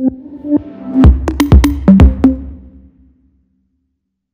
you.